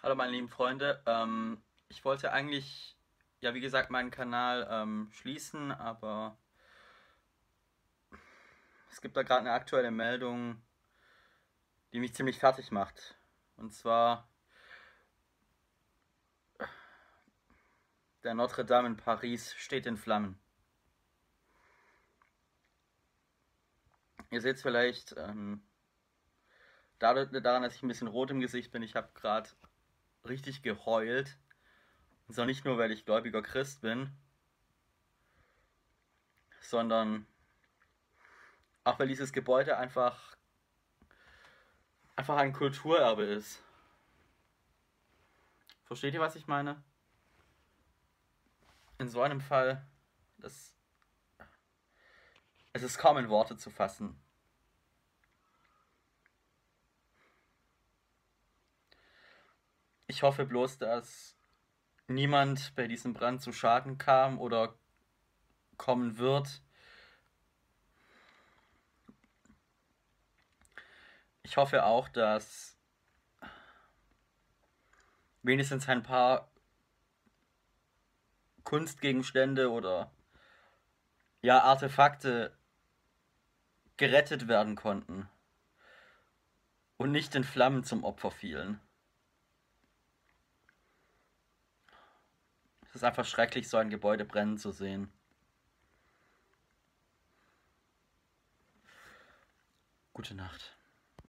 Hallo meine lieben Freunde, ähm, ich wollte eigentlich, ja wie gesagt, meinen Kanal ähm, schließen, aber es gibt da gerade eine aktuelle Meldung, die mich ziemlich fertig macht. Und zwar der Notre Dame in Paris steht in Flammen. Ihr seht es vielleicht ähm, daran, dass ich ein bisschen rot im Gesicht bin. Ich habe gerade richtig geheult. Und zwar nicht nur, weil ich gläubiger Christ bin, sondern auch weil dieses Gebäude einfach einfach ein Kulturerbe ist. Versteht ihr, was ich meine? In so einem Fall, das es ist kaum in Worte zu fassen. Ich hoffe bloß, dass niemand bei diesem Brand zu Schaden kam oder kommen wird. Ich hoffe auch, dass wenigstens ein paar Kunstgegenstände oder ja, Artefakte gerettet werden konnten und nicht in Flammen zum Opfer fielen. Ist einfach schrecklich, so ein Gebäude brennen zu sehen. Gute Nacht.